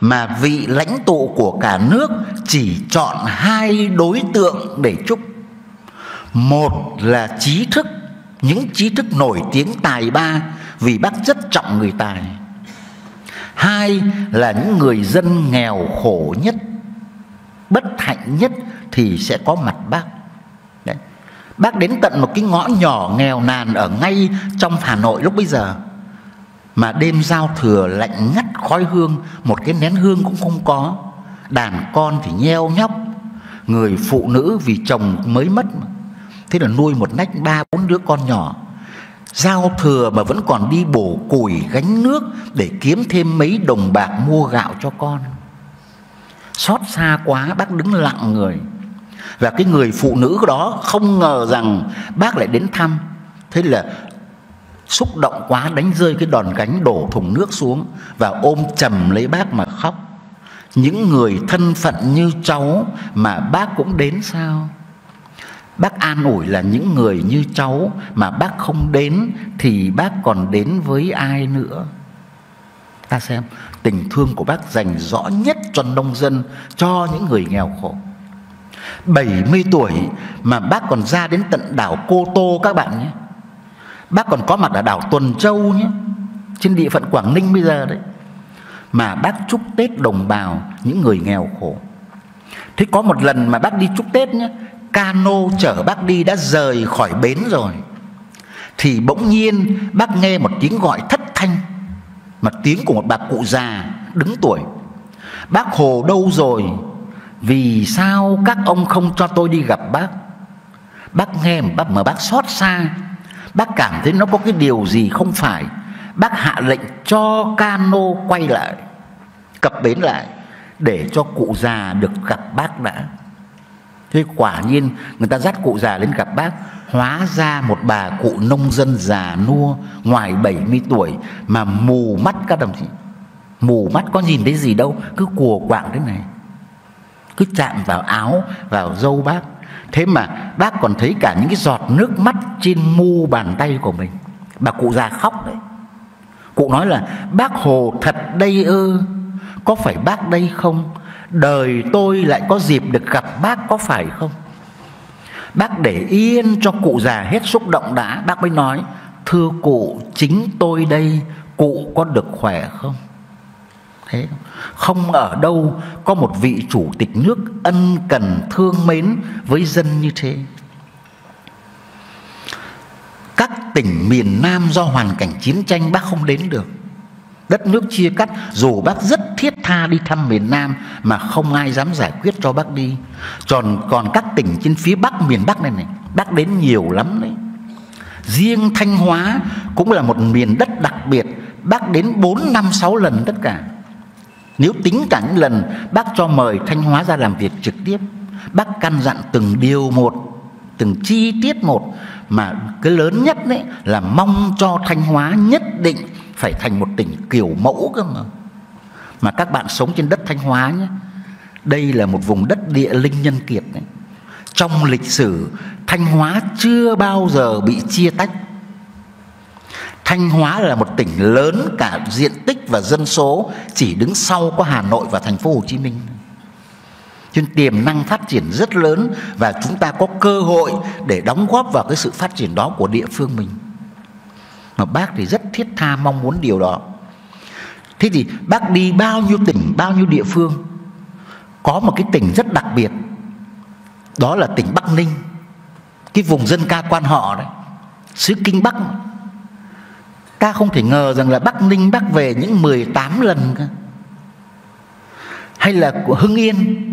mà vị lãnh tụ của cả nước chỉ chọn hai đối tượng để chúc. Một là trí thức, những trí thức nổi tiếng tài ba, vì bác rất trọng người tài. Hai là những người dân nghèo khổ nhất, bất hạnh nhất thì sẽ có mặt bác. Đấy. bác đến tận một cái ngõ nhỏ nghèo nàn ở ngay trong hà nội lúc bây giờ mà đêm giao thừa lạnh ngắt khói hương, một cái nén hương cũng không có. Đàn con thì nheo nhóc, người phụ nữ vì chồng mới mất. Mà. thế là nuôi một nách ba, bốn đứa con nhỏ. Giao thừa mà vẫn còn đi bổ củi, gánh nước để kiếm thêm mấy đồng bạc mua gạo cho con. Xót xa quá, bác đứng lặng người. Và cái người phụ nữ đó không ngờ rằng bác lại đến thăm. Thế là xúc động quá, đánh rơi cái đòn gánh đổ thùng nước xuống và ôm chầm lấy bác mà khóc. Những người thân phận như cháu mà bác cũng đến sao? Bác an ủi là những người như cháu mà bác không đến thì bác còn đến với ai nữa? Ta xem, tình thương của bác dành rõ nhất cho nông dân, cho những người nghèo khổ. 70 tuổi mà bác còn ra đến tận đảo Cô Tô các bạn nhé. Bác còn có mặt ở đảo Tuần Châu nhé. Trên địa phận Quảng Ninh bây giờ đấy. Mà bác chúc Tết đồng bào Những người nghèo khổ. Thế có một lần mà bác đi chúc Tết nhé Cano chở bác đi đã rời khỏi bến rồi. Thì bỗng nhiên bác nghe một tiếng gọi thất thanh Mà tiếng của một bà cụ già đứng tuổi. Bác Hồ đâu rồi? Vì sao các ông không cho tôi đi gặp bác? Bác nghe mà bác, mà bác xót xa. Bác cảm thấy nó có cái điều gì không phải. Bác hạ lệnh cho cano quay lại, Cập bến lại, Để cho cụ già được gặp bác đã. Thế quả nhiên, người ta dắt cụ già lên gặp bác, Hóa ra một bà cụ nông dân già nua Ngoài 70 tuổi Mà mù mắt các đồng chí. Mù mắt có nhìn thấy gì đâu, Cứ cùa quạng thế này. Cứ chạm vào áo, Vào dâu bác. Thế mà bác còn thấy cả những cái giọt nước mắt Trên mu bàn tay của mình. Bà cụ già khóc đấy. Cụ nói là, Bác Hồ thật đây ư? Có phải bác đây không? Đời tôi lại có dịp được gặp bác có phải không? Bác để yên cho cụ già hết xúc động đã. Bác mới nói, Thưa cụ, chính tôi đây, Cụ có được khỏe không? Thế. Không ở đâu có một vị chủ tịch nước ân cần thương mến với dân như thế. Các tỉnh miền Nam do hoàn cảnh chiến tranh bác không đến được. Đất nước chia cắt Dù bác rất thiết tha đi thăm miền Nam Mà không ai dám giải quyết cho bác đi. Còn, còn các tỉnh trên phía Bắc Miền Bắc này này Bác đến nhiều lắm đấy. Riêng Thanh Hóa Cũng là một miền đất đặc biệt Bác đến 4 năm 6 lần tất cả. Nếu tính cả những lần Bác cho mời Thanh Hóa ra làm việc trực tiếp, Bác căn dặn từng điều một, Từng chi tiết một, Mà cái lớn nhất đấy Là mong cho Thanh Hóa nhất định phải thành một tỉnh kiểu mẫu cơ mà mà các bạn sống trên đất Thanh Hóa nhé, đây là một vùng đất địa linh nhân kiệt đấy. trong lịch sử, Thanh Hóa chưa bao giờ bị chia tách Thanh Hóa là một tỉnh lớn cả diện tích và dân số, chỉ đứng sau có Hà Nội và thành phố Hồ Chí Minh. Cho nên tiềm năng phát triển rất lớn và chúng ta có cơ hội để đóng góp vào cái sự phát triển đó của địa phương mình. Mà bác thì rất thiết tha mong muốn điều đó. Thế thì bác đi bao nhiêu tỉnh, bao nhiêu địa phương, có một cái tỉnh rất đặc biệt, đó là tỉnh bắc ninh. Cái vùng dân ca quan họ đấy, xứ kinh bắc ta không thể ngờ rằng là bắc ninh bác về những 18 lần cơ. Hay là của hưng yên.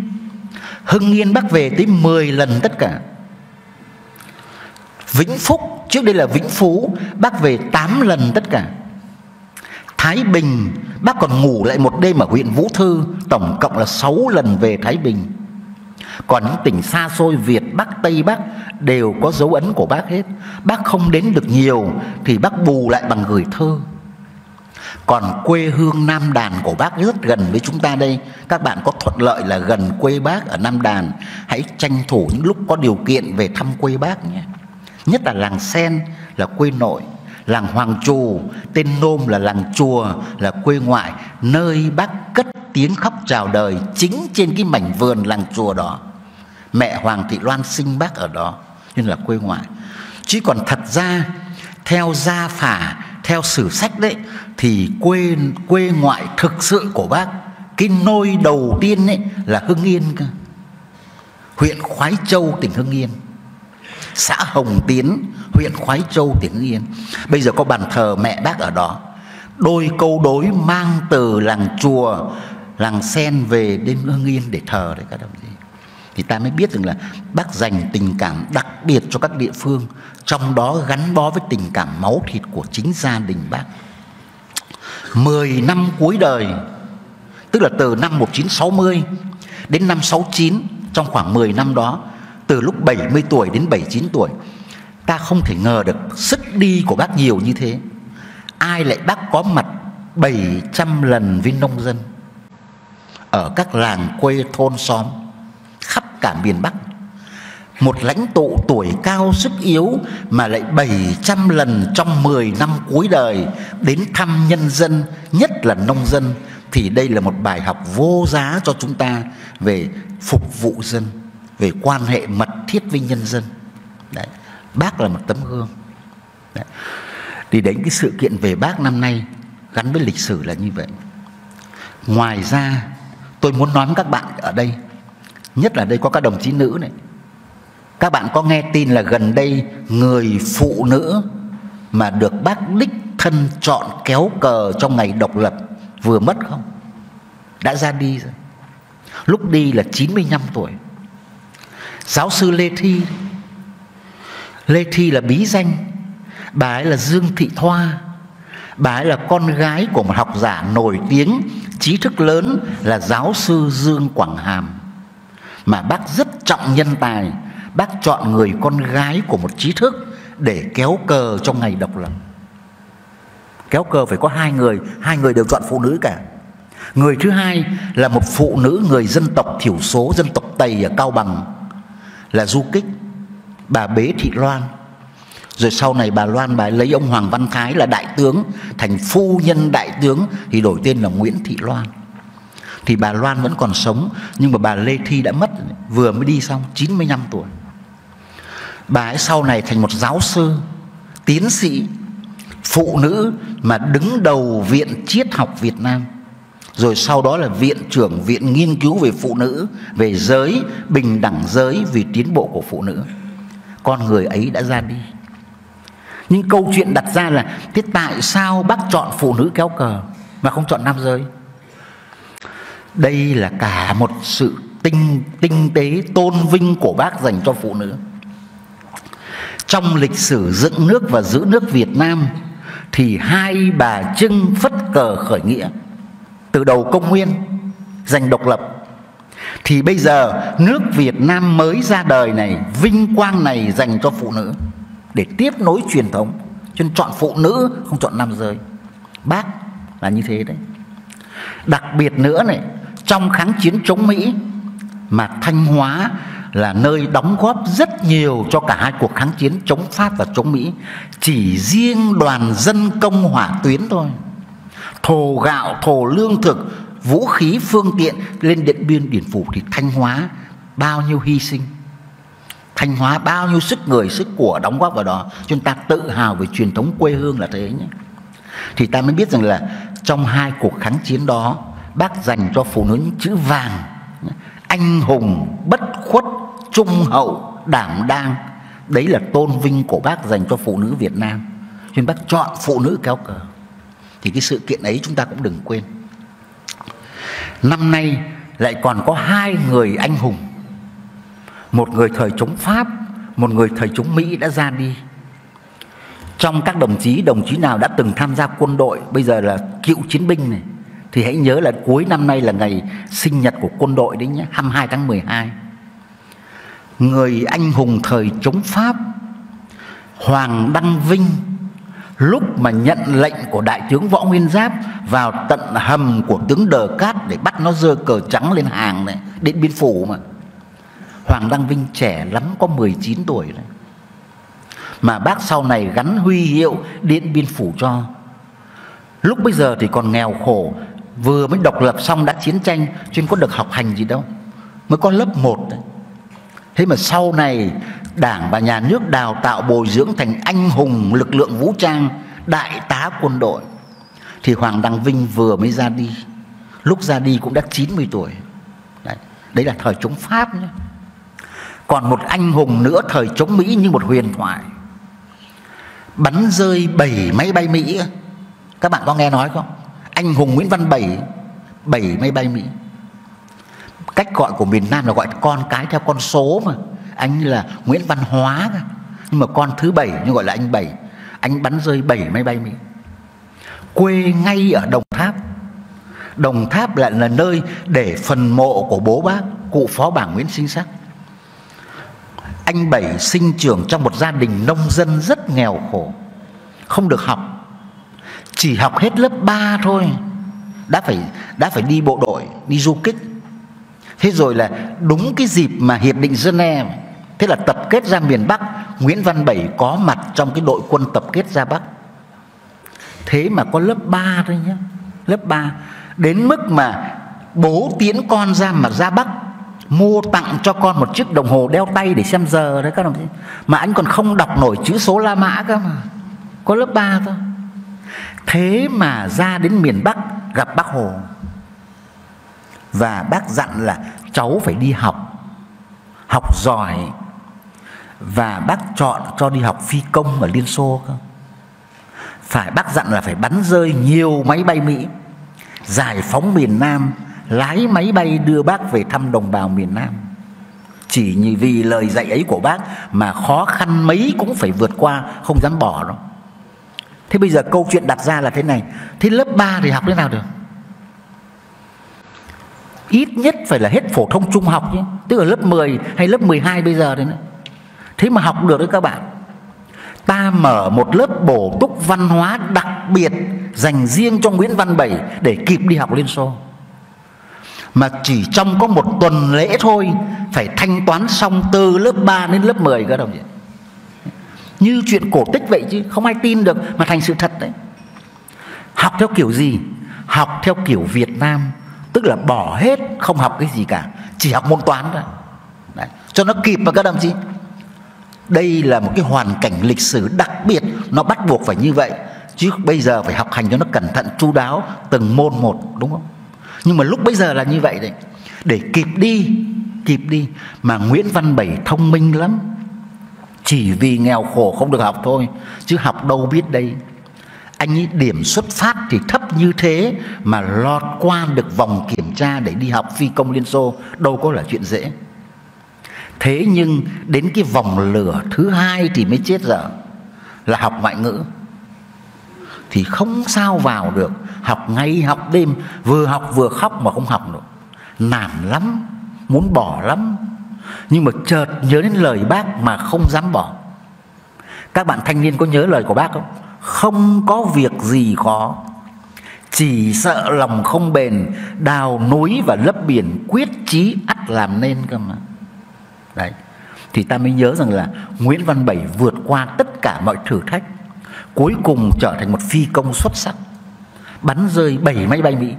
Hưng yên bác về tới 10 lần tất cả. Vĩnh Phúc, Trước đây là Vĩnh Phú, Bác về 8 lần tất cả. Thái Bình, Bác còn ngủ lại một đêm ở huyện Vũ Thư, Tổng cộng là 6 lần về Thái Bình. Còn những tỉnh xa xôi Việt Bắc, Tây Bắc Đều có dấu ấn của bác hết. Bác không đến được nhiều Thì bác bù lại bằng gửi thơ. Còn quê hương Nam Đàn của bác rất gần với chúng ta đây. Các bạn có thuận lợi là gần quê bác ở Nam Đàn. Hãy tranh thủ những lúc có điều kiện về thăm quê bác nhé. Nhất là làng Sen là quê nội, Làng Hoàng Trù, Tên nôm là làng Chùa, là quê ngoại, Nơi bác cất tiếng khóc chào đời chính trên cái mảnh vườn làng chùa đó mẹ Hoàng Thị Loan sinh bác ở đó nên là quê ngoại. Chứ còn thật ra, theo gia phả, theo sử sách đấy, thì quê quê ngoại thực sự của bác, cái nôi đầu tiên ấy là Hưng Yên cơ. Huyện Khoái Châu, tỉnh Hưng Yên. Xã Hồng Tiến, huyện Khoái Châu, tỉnh Hưng Yên. Bây giờ có bàn thờ mẹ bác ở đó. Đôi câu đối mang từ làng chùa, làng sen về đến Hưng Yên để thờ đấy các đồng chí thì ta mới biết rằng là bác dành tình cảm đặc biệt cho các địa phương, trong đó gắn bó với tình cảm máu thịt của chính gia đình bác. 10 năm cuối đời, tức là từ năm 1960 đến năm 69 trong khoảng 10 năm đó, từ lúc 70 tuổi đến 79 tuổi, ta không thể ngờ được sức đi của bác nhiều như thế. Ai lại bác có mặt 700 lần với nông dân? Ở các làng quê thôn xóm khắp cả miền Bắc một lãnh tụ tuổi cao sức yếu mà lại 700 lần trong 10 năm cuối đời đến thăm nhân dân, nhất là nông dân thì đây là một bài học vô giá cho chúng ta về phục vụ dân, về quan hệ mật thiết với nhân dân. Đấy, bác là một tấm gương. Đấy. Thì đến cái sự kiện về bác năm nay gắn với lịch sử là như vậy. Ngoài ra tôi muốn nói với các bạn ở đây, nhất là đây có các đồng chí nữ này, các bạn có nghe tin là gần đây người phụ nữ mà được bác đích thân chọn kéo cờ trong ngày độc lập vừa mất không? Đã ra đi rồi. Lúc đi là 95 tuổi. Giáo sư Lê Thi Lê Thi là bí danh Bà ấy là Dương Thị Thoa Bà ấy là con gái của một học giả nổi tiếng Trí thức lớn là giáo sư Dương Quảng Hàm mà bác rất trọng nhân tài. Bác chọn người con gái của một trí thức để kéo cờ trong ngày độc lập. Kéo cờ phải có hai người hai người đều chọn phụ nữ cả. Người thứ hai là một phụ nữ người dân tộc thiểu số, dân tộc tây ở cao bằng, là du kích, bà bế thị loan. Rồi sau này bà loan, bà lấy ông hoàng văn thái là đại tướng, thành phu nhân đại tướng, thì đổi tên là nguyễn thị loan thì bà loan vẫn còn sống, nhưng mà bà lê thi đã mất, vừa mới đi xong 95 tuổi. Bà ấy sau này thành một giáo sư, tiến sĩ, phụ nữ mà đứng đầu viện triết học Việt Nam. Rồi sau đó là viện trưởng viện nghiên cứu về phụ nữ, về giới, bình đẳng giới vì tiến bộ của phụ nữ. Con người ấy đã ra đi. Nhưng câu chuyện đặt ra là, thế tại sao bác chọn phụ nữ kéo cờ mà không chọn nam giới? Đây là cả một sự tinh tinh tế, tôn vinh của bác dành cho phụ nữ. Trong lịch sử dựng nước và giữ nước Việt Nam thì hai bà trưng phất cờ khởi nghĩa. Từ đầu công nguyên, giành độc lập. Thì bây giờ nước Việt Nam mới ra đời này, vinh quang này dành cho phụ nữ. Để tiếp nối truyền thống, cho nên chọn phụ nữ, không chọn nam giới. Bác là như thế đấy. Đặc biệt nữa này trong kháng chiến chống Mỹ mà Thanh Hóa là nơi đóng góp rất nhiều cho cả hai cuộc kháng chiến chống Pháp và chống Mỹ. Chỉ riêng đoàn dân công hỏa tuyến thôi. Thổ gạo, thổ lương thực, vũ khí, phương tiện lên Điện Biên, điện Phủ thì Thanh Hóa bao nhiêu hy sinh. Thanh Hóa bao nhiêu sức người, sức của đóng góp vào đó. Chúng ta tự hào về truyền thống quê hương là thế nhé. Thì ta mới biết rằng là trong hai cuộc kháng chiến đó bác dành cho phụ nữ những chữ vàng, anh hùng, bất khuất, trung hậu, đảm đang. Đấy là tôn vinh của bác dành cho phụ nữ Việt Nam. Nên bác chọn phụ nữ kéo cờ. Thì cái sự kiện ấy chúng ta cũng đừng quên. Năm nay lại còn có hai người anh hùng. Một người thời chống Pháp, một người thời chống Mỹ đã ra đi. Trong các đồng chí đồng chí nào đã từng tham gia quân đội, bây giờ là cựu chiến binh này thì hãy nhớ là cuối năm nay là ngày sinh nhật của quân đội đấy nhé 22 tháng 12 người anh hùng thời chống Pháp Hoàng Đăng Vinh lúc mà nhận lệnh của đại tướng Võ Nguyên Giáp vào tận hầm của tướng Đờ Cát để bắt nó dơ cờ trắng lên hàng này, Điện Biên Phủ mà. Hoàng Đăng Vinh trẻ lắm có 19 tuổi đấy. Mà bác sau này gắn huy hiệu Điện Biên Phủ cho. Lúc bây giờ thì còn nghèo khổ, vừa mới độc lập xong đã chiến tranh chuyên có được học hành gì đâu. Mới có lớp 1 đấy. thế mà sau này đảng và nhà nước đào tạo bồi dưỡng thành anh hùng lực lượng vũ trang đại tá quân đội thì Hoàng Đăng Vinh vừa mới ra đi. Lúc ra đi cũng đã 90 tuổi. Đấy, đấy là thời chống Pháp nhé còn một anh hùng nữa thời chống Mỹ như một huyền thoại. Bắn rơi bảy máy bay Mỹ các bạn có nghe nói không? Anh hùng Nguyễn Văn Bảy bảy máy bay Mỹ. Cách gọi của miền Nam là gọi con cái theo con số mà. Anh là Nguyễn Văn Hóa nhưng mà con thứ bảy nhưng gọi là anh Bảy. Anh bắn rơi bảy máy bay Mỹ. Quê ngay ở Đồng Tháp. Đồng Tháp lại là nơi để phần mộ của bố bác, cụ phó bảng Nguyễn Sinh Sắc. Anh Bảy sinh trưởng trong một gia đình nông dân rất nghèo khổ, Không được học. Chỉ học hết lớp 3 thôi. Đã phải đã phải đi bộ đội, Đi du kích. Thế rồi là đúng cái dịp mà Hiệp định Geneva, Thế là tập kết ra miền Bắc, Nguyễn Văn Bảy có mặt trong cái đội quân tập kết ra Bắc. Thế mà có lớp 3 thôi nhé Lớp 3 Đến mức mà bố tiến con ra mà ra Bắc, mua tặng cho con một chiếc đồng hồ đeo tay để xem giờ đấy các đồng chí. Mà anh còn không đọc nổi chữ số La Mã cơ mà. Có lớp 3 thôi thế mà ra đến miền Bắc gặp bác Hồ. Và bác dặn là cháu phải đi học học giỏi. Và bác chọn cho đi học phi công ở Liên Xô cơ. Phải, bác dặn là phải bắn rơi nhiều máy bay Mỹ, giải phóng miền Nam, lái máy bay đưa bác về thăm đồng bào miền Nam. Chỉ vì lời dạy ấy của bác mà khó khăn mấy cũng phải vượt qua, không dám bỏ đâu thế bây giờ câu chuyện đặt ra là thế này. Thế lớp 3 thì học thế nào được? Ít nhất phải là hết phổ thông trung học chứ, tức là lớp 10 hay lớp 12 bây giờ đấy thế mà học được đấy các bạn. Ta mở một lớp bổ túc văn hóa đặc biệt dành riêng cho Nguyễn Văn Bảy để kịp đi học Liên Xô. Mà chỉ trong có một tuần lễ thôi phải thanh toán xong từ lớp 3 đến lớp 10 các đồng chí như chuyện cổ tích vậy chứ, không ai tin được mà thành sự thật đấy. Học theo kiểu gì? Học theo kiểu Việt Nam, tức là bỏ hết, không học cái gì cả, chỉ học môn toán thôi. Đấy. cho nó kịp mà các đồng chí. Đây là một cái hoàn cảnh lịch sử đặc biệt, nó bắt buộc phải như vậy. Chứ bây giờ phải học hành cho nó cẩn thận, chu đáo, từng môn một, đúng không? Nhưng mà lúc bây giờ là như vậy đấy. Để kịp đi kịp đi, mà Nguyễn Văn Bảy thông minh lắm chỉ vì nghèo khổ không được học thôi, chứ học đâu biết đây. Anh ấy điểm xuất phát thì thấp như thế mà lọt qua được vòng kiểm tra để đi học phi công liên xô, đâu có là chuyện dễ. Thế nhưng đến cái vòng lửa thứ hai thì mới chết dở là học ngoại ngữ. Thì không sao vào được, học ngay học đêm, vừa học vừa khóc mà không học được nản lắm, muốn bỏ lắm nhưng mà chợt nhớ đến lời bác mà không dám bỏ. Các bạn thanh niên có nhớ lời của bác không? Không có việc gì khó. Chỉ sợ lòng không bền, đào núi và lấp biển, quyết chí ắt làm nên cơ mà. Đấy. Thì ta mới nhớ rằng là Nguyễn Văn Bảy vượt qua tất cả mọi thử thách, cuối cùng trở thành một phi công xuất sắc, bắn rơi 7 máy bay Mỹ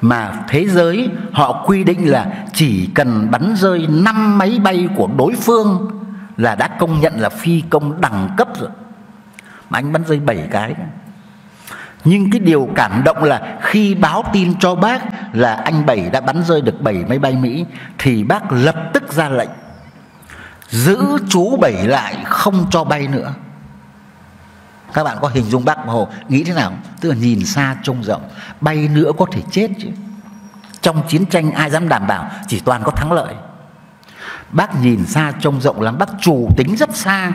mà thế giới họ quy định là chỉ cần bắn rơi năm máy bay của đối phương là đã công nhận là phi công đẳng cấp rồi. Mà anh bắn rơi 7 cái. Nhưng cái điều cảm động là khi báo tin cho bác là anh Bảy đã bắn rơi được 7 máy bay Mỹ, thì bác lập tức ra lệnh, giữ chú Bảy lại, không cho bay nữa các bạn có hình dung bác hồ nghĩ thế nào? Tức là nhìn xa trông rộng bay nữa có thể chết chứ. Trong chiến tranh ai dám đảm bảo? Chỉ toàn có thắng lợi. Bác nhìn xa trông rộng lắm bác chủ tính rất xa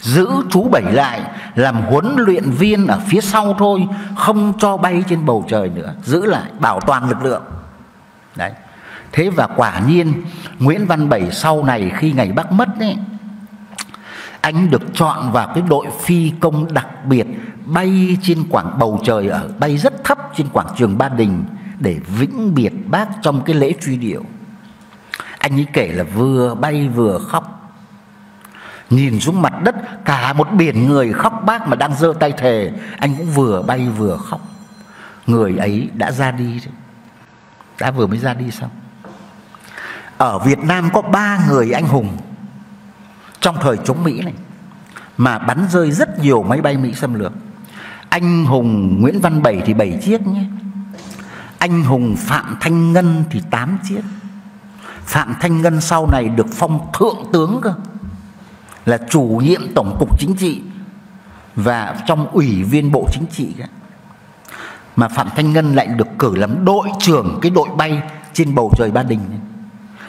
giữ chú bảy lại làm huấn luyện viên ở phía sau thôi không cho bay trên bầu trời nữa giữ lại bảo toàn lực lượng. Đấy. Thế và quả nhiên nguyễn văn bảy sau này khi ngày bác mất ấy, anh được chọn vào cái đội phi công đặc biệt bay trên quảng bầu trời ở bay rất thấp trên quảng trường Ba Đình để vĩnh biệt bác trong cái lễ truy điệu. Anh ấy kể là vừa bay vừa khóc. Nhìn xuống mặt đất cả một biển người khóc bác mà đang giơ tay thề, anh cũng vừa bay vừa khóc. người ấy đã ra đi đã vừa mới ra đi xong ở Việt Nam có ba người anh hùng trong thời chống Mỹ này, mà bắn rơi rất nhiều máy bay Mỹ xâm lược. Anh hùng Nguyễn Văn Bảy thì 7 chiếc nhé. Anh hùng Phạm Thanh Ngân thì 8 chiếc. Phạm Thanh Ngân sau này được phong thượng tướng cơ, là chủ nhiệm tổng cục chính trị và trong ủy viên bộ chính trị cơ. mà Phạm Thanh Ngân lại được cử làm đội trưởng cái đội bay trên bầu trời Ba Đình.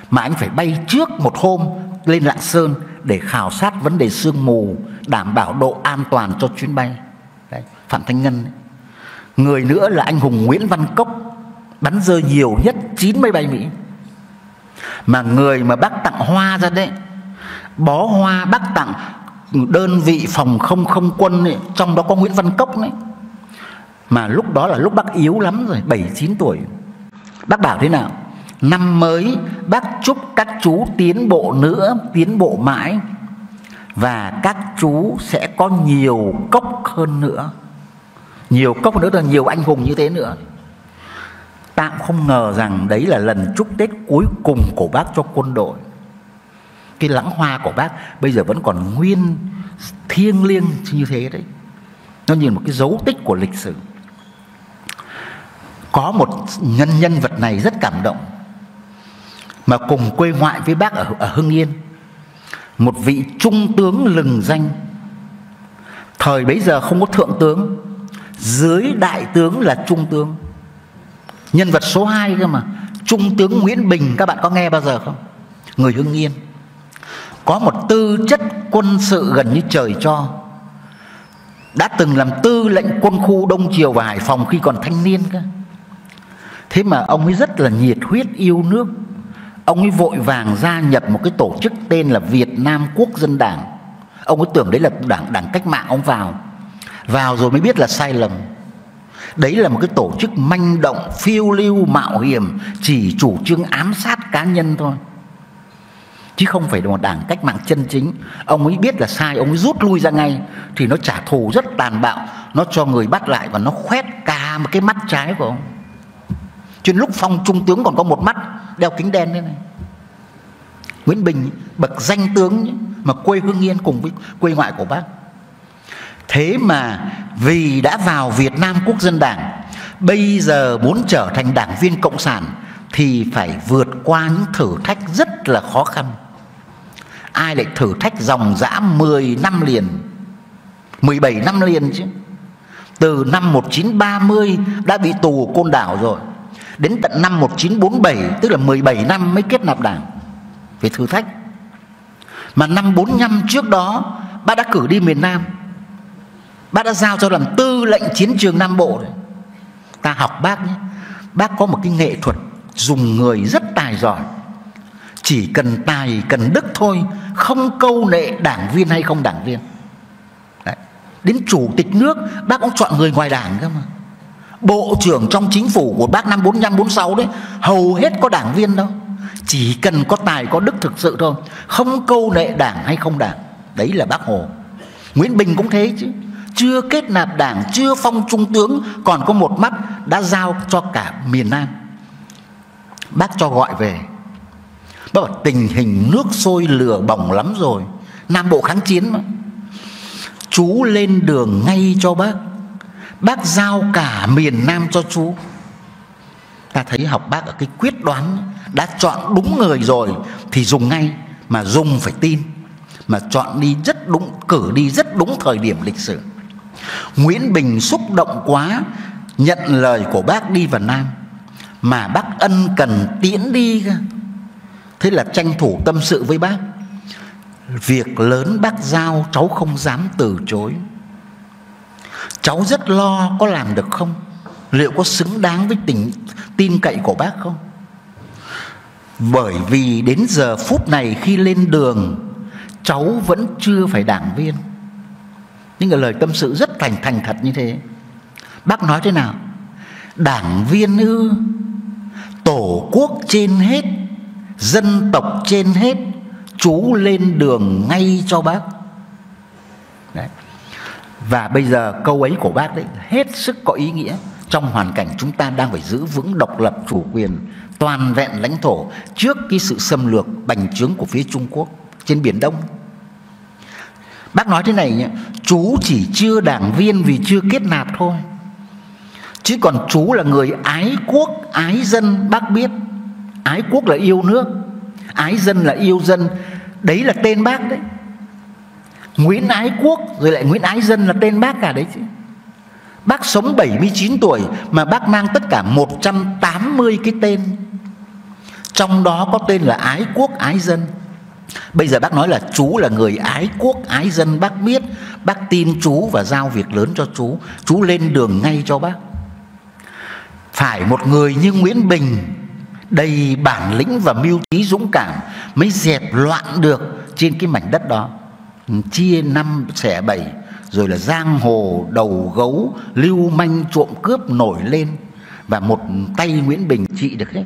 Mà anh phải bay trước một hôm lên Lạng Sơn để khảo sát vấn đề sương mù đảm bảo độ an toàn cho chuyến bay. Đấy, Phạm Thanh Ngân người nữa là anh hùng Nguyễn Văn Cốc bắn rơi nhiều nhất 9 máy bay Mỹ. Mà người mà bác tặng hoa ra đấy bó hoa bác tặng đơn vị phòng không không quân ấy, trong đó có Nguyễn Văn Cốc đấy. Mà lúc đó là lúc bác yếu lắm rồi 7 9 tuổi. Bác bảo thế nào? Năm mới, bác chúc các chú tiến bộ nữa, tiến bộ mãi. Và các chú sẽ có nhiều cốc hơn nữa. Nhiều cốc nữa là nhiều anh hùng như thế nữa. Tạm không ngờ rằng đấy là lần chúc tết cuối cùng của bác cho quân đội. Cái lãng hoa của bác bây giờ vẫn còn nguyên, thiêng liêng như thế đấy. Nó như một cái dấu tích của lịch sử. Có một nhân nhân vật này rất cảm động mà cùng quê ngoại với bác ở, ở Hưng Yên. Một vị trung tướng lừng danh. Thời bấy giờ không có thượng tướng dưới đại tướng là trung tướng. Nhân vật số 2 cơ mà trung tướng Nguyễn Bình các bạn có nghe bao giờ không? Người Hưng Yên. Có một tư chất quân sự gần như trời cho. Đã từng làm tư lệnh quân khu Đông Triều và Hải Phòng khi còn thanh niên cơ. Thế mà ông ấy rất là nhiệt huyết yêu nước ông ấy vội vàng gia nhập một cái tổ chức tên là Việt Nam Quốc dân Đảng. Ông ấy tưởng đấy là đảng đảng cách mạng ông vào. Vào rồi mới biết là sai lầm. Đấy là một cái tổ chức manh động, phiêu lưu, mạo hiểm, chỉ chủ trương ám sát cá nhân thôi. Chứ không phải là một đảng cách mạng chân chính. Ông ấy biết là sai, ông ấy rút lui ra ngay. Thì nó trả thù rất tàn bạo. Nó cho người bắt lại và nó khoét cả một cái mắt trái của ông. Trên lúc phong trung tướng còn có một mắt đeo kính đen thế này. Nguyễn Bình bậc danh tướng mà quê Hương Yên cùng với quê ngoại của bác. Thế mà vì đã vào Việt Nam Quốc dân Đảng, bây giờ muốn trở thành đảng viên cộng sản thì phải vượt qua những thử thách rất là khó khăn. Ai lại thử thách dòng dã 10 năm liền 17 năm liền chứ? Từ năm 1930 đã bị tù côn đảo rồi. Đến tận năm 1947 Tức là 17 năm mới kết nạp đảng Về thử thách. Mà năm 45 trước đó, Bác đã cử đi miền Nam. Bác đã giao cho làm tư lệnh chiến trường Nam Bộ này. Ta học bác nhé, Bác có một cái nghệ thuật Dùng người rất tài giỏi. Chỉ cần tài, cần đức thôi, Không câu nệ đảng viên hay không đảng viên. Đấy. Đến chủ tịch nước, Bác cũng chọn người ngoài đảng cơ mà. Bộ trưởng trong chính phủ của bác năm 45 46 đấy hầu hết có đảng viên đâu. Chỉ cần có tài có đức thực sự thôi, không câu nệ đảng hay không đảng. Đấy là bác Hồ. Nguyễn Bình cũng thế chứ. Chưa kết nạp đảng, chưa phong trung tướng, còn có một mắt đã giao cho cả miền Nam. Bác cho gọi về. Bác bảo tình hình nước sôi lửa bỏng lắm rồi. Nam Bộ kháng chiến mà. Chú lên đường ngay cho bác Bác giao cả miền Nam cho chú. Ta thấy học bác ở cái quyết đoán Đã chọn đúng người rồi Thì dùng ngay, Mà dùng phải tin, Mà chọn đi rất đúng, Cử đi rất đúng thời điểm lịch sử. Nguyễn Bình xúc động quá, Nhận lời của bác đi vào Nam, Mà bác ân cần tiễn đi. Thế là tranh thủ tâm sự với bác. Việc lớn bác giao, cháu không dám từ chối. Cháu rất lo có làm được không? Liệu có xứng đáng với tình tin cậy của bác không? Bởi vì đến giờ phút này khi lên đường, Cháu vẫn chưa phải đảng viên. Những cái lời tâm sự rất thành thành thật như thế. Bác nói thế nào? Đảng viên ư, Tổ quốc trên hết, Dân tộc trên hết, Chú lên đường ngay cho bác và bây giờ câu ấy của bác đấy hết sức có ý nghĩa trong hoàn cảnh chúng ta đang phải giữ vững độc lập chủ quyền toàn vẹn lãnh thổ trước cái sự xâm lược bành trướng của phía Trung Quốc trên Biển Đông. Bác nói thế này nhé, chú chỉ chưa đảng viên vì chưa kết nạp thôi. Chứ còn chú là người ái quốc, ái dân, bác biết. Ái quốc là yêu nước, ái dân là yêu dân. Đấy là tên bác đấy. Nguyễn Ái Quốc, rồi lại Nguyễn Ái Dân là tên bác cả đấy chứ. Bác sống 79 tuổi mà bác mang tất cả 180 cái tên. Trong đó có tên là Ái Quốc, Ái Dân. Bây giờ bác nói là chú là người ái quốc, ái dân bác biết, Bác tin chú và giao việc lớn cho chú Chú lên đường ngay cho bác Phải một người như Nguyễn Bình, Đầy bản lĩnh và mưu trí dũng cảm, Mới dẹp loạn được trên cái mảnh đất đó Chia năm xẻ bảy, Rồi là giang hồ đầu gấu, Lưu manh trộm cướp nổi lên, Và một tay Nguyễn Bình trị được hết,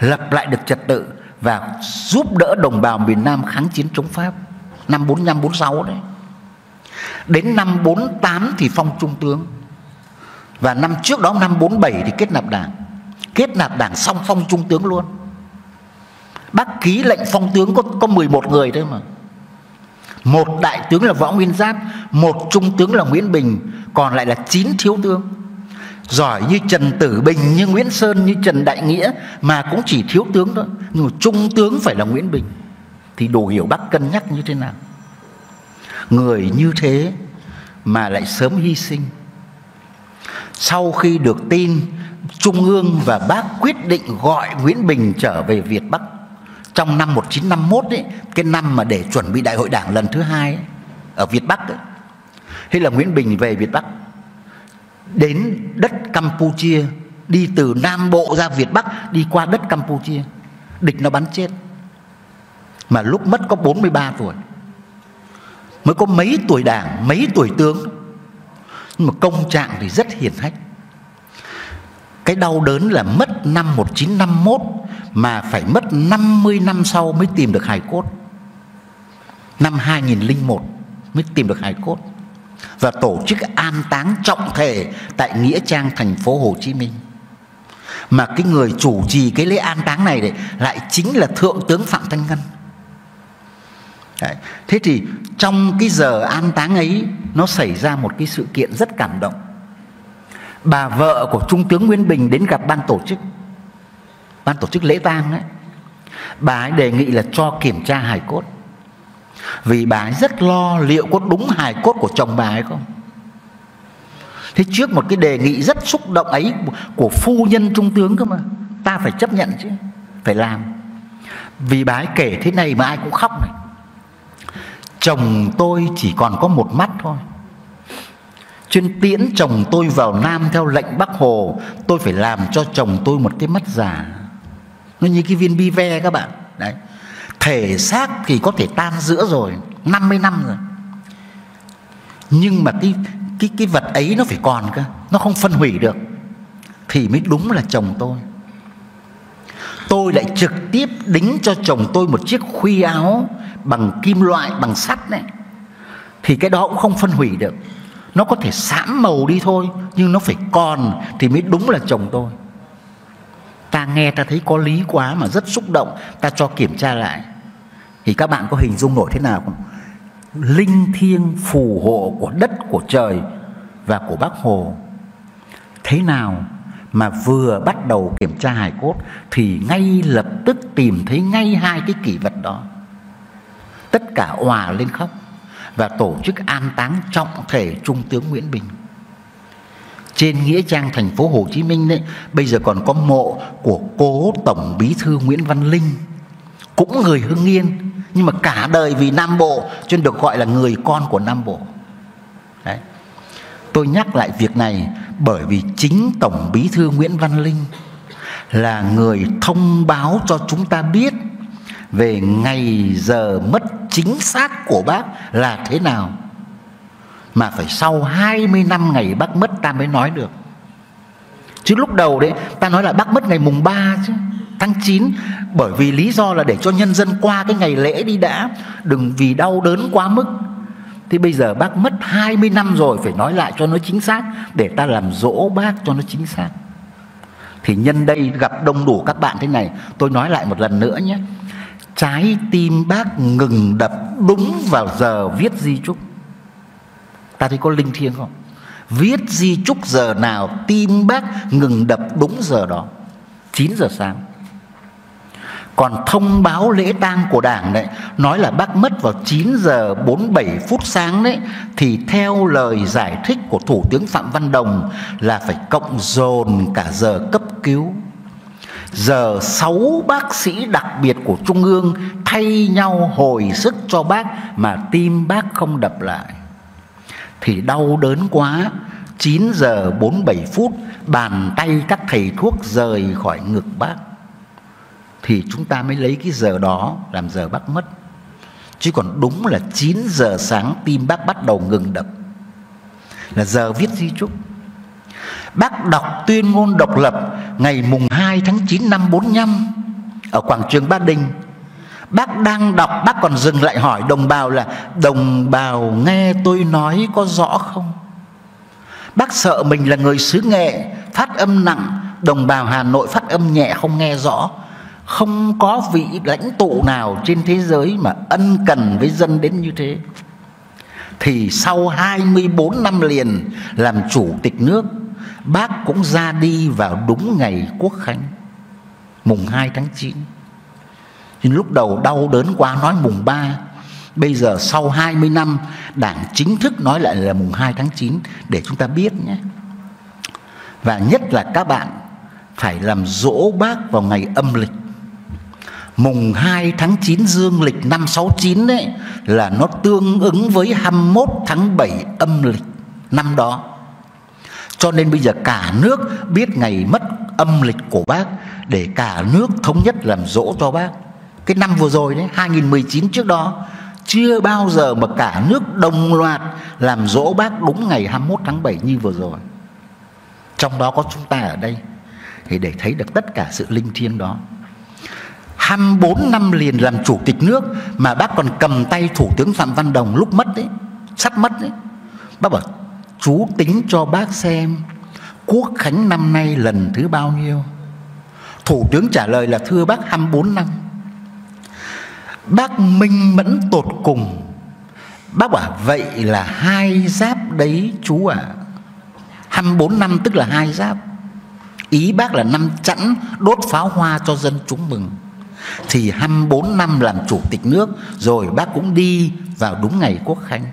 Lập lại được trật tự và giúp đỡ đồng bào miền Nam kháng chiến chống Pháp năm 45 46 đấy. Đến năm 48 thì phong trung tướng. Và năm trước đó, năm 47 thì kết nạp đảng. Kết nạp đảng xong phong trung tướng luôn. Bác ký lệnh phong tướng có có 11 người thôi mà. Một đại tướng là Võ Nguyên Giáp, một trung tướng là Nguyễn Bình, còn lại là chín thiếu tướng. Giỏi như Trần Tử Bình như Nguyễn Sơn như Trần Đại Nghĩa mà cũng chỉ thiếu tướng thôi. Nhưng mà trung tướng phải là Nguyễn Bình. Thì đủ hiểu bác cân nhắc như thế nào? Người như thế mà lại sớm hy sinh. Sau khi được tin Trung ương và bác quyết định gọi Nguyễn Bình trở về Việt Bắc trong năm 1951 ấy, cái năm mà để chuẩn bị đại hội đảng lần thứ hai ấy, ở Việt Bắc ấy. Thế là Nguyễn Bình về Việt Bắc đến đất Campuchia đi từ Nam Bộ ra Việt Bắc đi qua đất Campuchia địch nó bắn chết mà lúc mất có 43 tuổi mới có mấy tuổi đảng mấy tuổi tướng nhưng mà công trạng thì rất hiển hách cái đau đớn là mất năm 1951 mà phải mất 50 năm sau mới tìm được hài cốt năm 2001 mới tìm được hài cốt và tổ chức an táng trọng thể tại nghĩa trang, thành phố Hồ Chí Minh. Mà cái người chủ trì cái lễ an táng này đấy lại chính là thượng tướng Phạm Thanh Ngân. Đấy. Thế thì trong cái giờ an táng ấy, nó xảy ra một cái sự kiện rất cảm động. Bà vợ của Trung tướng Nguyễn Bình đến gặp ban tổ chức. Ban tổ chức lễ tang ấy. Bà ấy đề nghị là cho kiểm tra hài cốt. Vì bà ấy rất lo liệu có đúng hài cốt của chồng bà ấy không. Thế trước một cái đề nghị rất xúc động ấy của phu nhân trung tướng cơ mà, ta phải chấp nhận chứ, phải làm. Vì bà ấy kể thế này mà ai cũng khóc này. Chồng tôi chỉ còn có một mắt thôi. Chuyên tiễn chồng tôi vào nam theo lệnh bắc hồ, tôi phải làm cho chồng tôi một cái mắt giả nó như cái viên bi ve các bạn. Đấy. Thể xác thì có thể tan giữa rồi 50 năm rồi. Nhưng mà cái cái cái vật ấy nó phải còn cơ, nó không phân hủy được. Thì mới đúng là chồng tôi. Tôi lại trực tiếp đính cho chồng tôi một chiếc khuy áo bằng kim loại, bằng sắt này. Thì cái đó cũng không phân hủy được. Nó có thể sãm màu đi thôi, nhưng nó phải còn thì mới đúng là chồng tôi ta nghe ta thấy có lý quá mà rất xúc động, ta cho kiểm tra lại. Thì các bạn có hình dung nổi thế nào không? Linh thiêng phù hộ của đất, của trời và của bác hồ. Thế nào mà vừa bắt đầu kiểm tra hài cốt thì ngay lập tức tìm thấy ngay hai cái kỷ vật đó. Tất cả òa lên khóc và tổ chức an táng trọng thể trung tướng Nguyễn Bình trên nghĩa trang thành phố Hồ Chí Minh đấy, bây giờ còn có mộ của cố tổng bí thư Nguyễn Văn Linh. Cũng người Hưng Yên, nhưng mà cả đời vì Nam Bộ, cho nên được gọi là người con của Nam Bộ. Đấy. Tôi nhắc lại việc này bởi vì chính tổng bí thư Nguyễn Văn Linh là người thông báo cho chúng ta biết về ngày giờ mất chính xác của bác là thế nào mà phải sau 20 năm ngày bác mất ta mới nói được. Chứ lúc đầu đấy, ta nói là bác mất ngày mùng 3 chứ, tháng 9 bởi vì lý do là để cho nhân dân qua cái ngày lễ đi đã. Đừng vì đau đớn quá mức. Thì bây giờ bác mất 20 năm rồi, Phải nói lại cho nó chính xác, Để ta làm dỗ bác cho nó chính xác. Thì nhân đây gặp đông đủ các bạn thế này, Tôi nói lại một lần nữa nhé. Trái tim bác ngừng đập đúng vào giờ viết di chúc Ta thấy có linh thiêng không? Viết di chúc giờ nào, tim bác ngừng đập đúng giờ đó. 9 giờ sáng. Còn thông báo lễ tang của đảng đấy, Nói là bác mất vào 9 giờ 47 phút sáng đấy, Thì theo lời giải thích của Thủ tướng Phạm Văn Đồng Là phải cộng dồn cả giờ cấp cứu. Giờ 6 bác sĩ đặc biệt của Trung ương Thay nhau hồi sức cho bác Mà tim bác không đập lại. Thì đau đớn quá. 9 giờ 47 phút, Bàn tay các thầy thuốc rời khỏi ngực bác. Thì chúng ta mới lấy cái giờ đó làm giờ bác mất. Chứ còn đúng là 9 giờ sáng tim bác bắt đầu ngừng đập. Là giờ viết di chúc bác đọc tuyên ngôn độc lập ngày mùng 2 tháng 9 năm 45 ở quảng trường Ba Đình. Bác đang đọc, bác còn dừng lại hỏi đồng bào là, Đồng bào nghe tôi nói có rõ không? Bác sợ mình là người xứ nghệ, Phát âm nặng, Đồng bào Hà Nội phát âm nhẹ không nghe rõ. Không có vị lãnh tụ nào trên thế giới mà ân cần với dân đến như thế. Thì sau 24 năm liền làm chủ tịch nước, bác cũng ra đi vào đúng ngày quốc khánh, mùng 2 tháng 9 nhưng lúc đầu đau đớn quá, nói mùng 3 Bây giờ sau 20 năm, Đảng chính thức nói lại là mùng 2 tháng 9 Để chúng ta biết nhé Và nhất là các bạn Phải làm dỗ bác vào ngày âm lịch mùng 2 tháng 9 dương lịch năm 69 đấy là nó tương ứng với 21 tháng 7 âm lịch năm đó. Cho nên bây giờ cả nước biết ngày mất âm lịch của bác, để cả nước thống nhất làm dỗ cho bác. Cái năm vừa rồi đấy, 2019 trước đó chưa bao giờ mà cả nước đồng loạt làm dỗ bác đúng ngày 21 tháng 7 như vừa rồi. Trong đó có chúng ta ở đây thì để thấy được tất cả sự linh thiêng đó. 24 năm liền làm chủ tịch nước mà bác còn cầm tay thủ tướng Phạm Văn Đồng lúc mất đấy, sắp mất đấy. Bác bảo chú tính cho bác xem quốc khánh năm nay lần thứ bao nhiêu. Thủ tướng trả lời là thưa bác 24 năm. Bác minh mẫn tột cùng. Bác bảo, vậy là hai giáp đấy, chú ạ. À. 24 năm, tức là hai giáp. Ý bác là năm chẵn đốt pháo hoa cho dân chúng mừng thì 24 năm làm chủ tịch nước, rồi bác cũng đi vào đúng ngày quốc khánh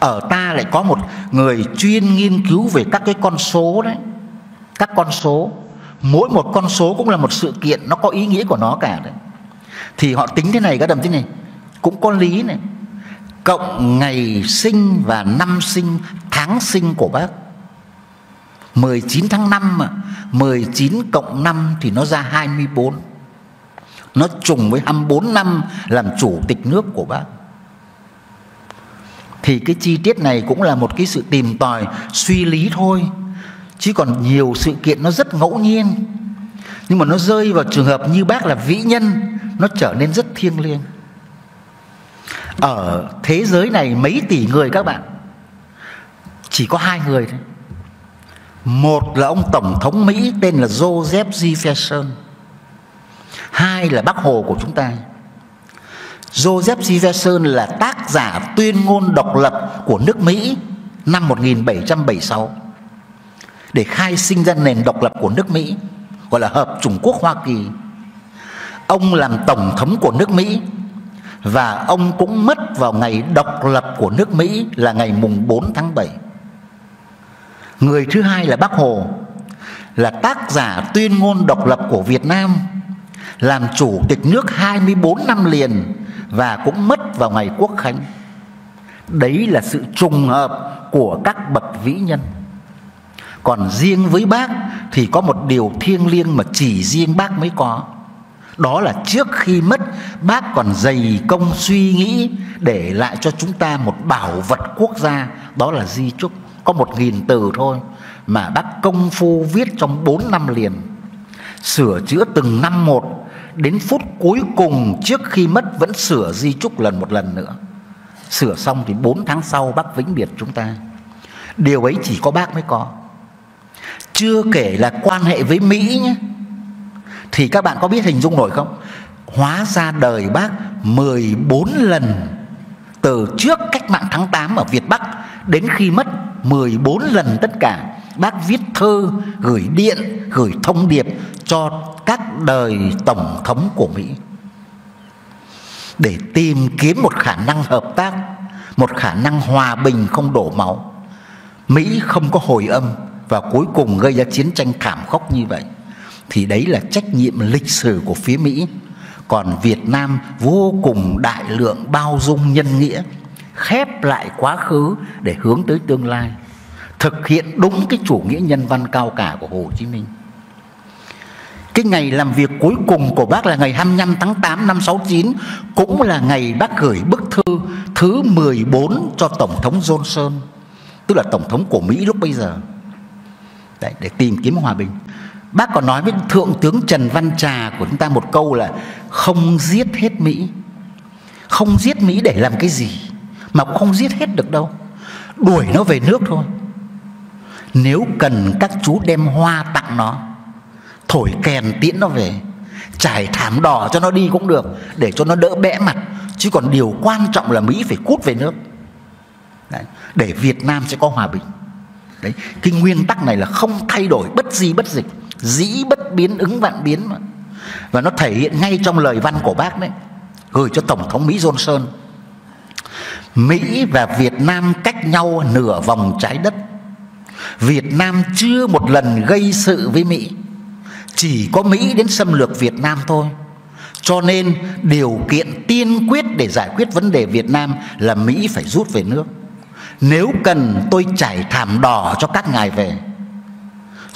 ở ta lại có một người chuyên nghiên cứu về các cái con số đấy các con số mỗi một con số cũng là một sự kiện, nó có ý nghĩa của nó cả đấy thì họ tính thế này, các đồng chí này. Cũng có lý này. Cộng ngày sinh và năm sinh, tháng sinh của bác. 19 tháng 5 mà 19 cộng 5 thì nó ra 24 Nó trùng với 24 năm làm chủ tịch nước của bác. Thì cái chi tiết này cũng là một cái sự tìm tòi, suy lý thôi. Chứ còn nhiều sự kiện nó rất ngẫu nhiên. Nhưng mà nó rơi vào trường hợp như bác là vĩ nhân nó trở nên rất thiêng liêng. Ở thế giới này mấy tỷ người các bạn, Chỉ có hai người thôi. Một là ông Tổng thống Mỹ tên là Joseph Jefferson Hai là bác Hồ của chúng ta. Joseph Jefferson là tác giả tuyên ngôn độc lập của nước Mỹ năm 1776 để khai sinh ra nền độc lập của nước Mỹ, gọi là Hợp Chủng Quốc Hoa Kỳ. Ông làm tổng thống của nước Mỹ. Và ông cũng mất vào ngày độc lập của nước Mỹ là ngày mùng 4 tháng 7. Người thứ hai là Bác Hồ, Là tác giả tuyên ngôn độc lập của Việt Nam, Làm chủ tịch nước 24 năm liền Và cũng mất vào ngày Quốc Khánh. Đấy là sự trùng hợp của các bậc vĩ nhân. Còn riêng với bác Thì có một điều thiêng liêng mà chỉ riêng bác mới có đó là trước khi mất, bác còn dày công suy nghĩ để lại cho chúng ta một bảo vật quốc gia, đó là di trúc. Có một nghìn từ thôi mà bác công phu viết trong bốn năm liền. Sửa chữa từng năm một, đến phút cuối cùng trước khi mất vẫn sửa di trúc lần một lần nữa. Sửa xong thì 4 tháng sau bác vĩnh biệt chúng ta. Điều ấy chỉ có bác mới có. Chưa kể là quan hệ với Mỹ nhé. Thì các bạn có biết hình dung nổi không? Hóa ra đời bác 14 lần Từ trước cách mạng tháng 8 ở Việt Bắc Đến khi mất 14 lần tất cả Bác viết thơ, gửi điện, gửi thông điệp Cho các đời tổng thống của Mỹ. Để tìm kiếm một khả năng hợp tác Một khả năng hòa bình không đổ máu Mỹ không có hồi âm Và cuối cùng gây ra chiến tranh thảm khốc như vậy. Thì đấy là trách nhiệm lịch sử của phía Mỹ. Còn Việt Nam vô cùng đại lượng bao dung nhân nghĩa Khép lại quá khứ để hướng tới tương lai Thực hiện đúng cái chủ nghĩa nhân văn cao cả của Hồ Chí Minh. Cái ngày làm việc cuối cùng của bác là ngày 25 tháng 8 năm 69 Cũng là ngày bác gửi bức thư thứ 14 cho Tổng thống Johnson tức là tổng thống của Mỹ lúc bây giờ. Đấy, để tìm kiếm hòa bình bác còn nói với thượng tướng Trần Văn Trà của chúng ta một câu là không giết hết Mỹ. Không giết Mỹ để làm cái gì mà cũng không giết hết được đâu. Đuổi nó về nước thôi. Nếu cần các chú đem hoa tặng nó thổi kèn tiễn nó về trải thảm đỏ cho nó đi cũng được để cho nó đỡ bẽ mặt. Chứ còn điều quan trọng là Mỹ phải cút về nước. Đấy, để Việt Nam sẽ có hòa bình. Đấy cái nguyên tắc này là không thay đổi bất di bất dịch dĩ bất biến, ứng vạn biến mà. Và nó thể hiện ngay trong lời văn của bác đấy, gửi cho tổng thống Mỹ Johnson. Mỹ và Việt Nam cách nhau nửa vòng trái đất. Việt Nam chưa một lần gây sự với Mỹ. Chỉ có Mỹ đến xâm lược Việt Nam thôi. Cho nên điều kiện tiên quyết để giải quyết vấn đề Việt Nam là Mỹ phải rút về nước. Nếu cần, tôi trải thảm đỏ cho các ngài về.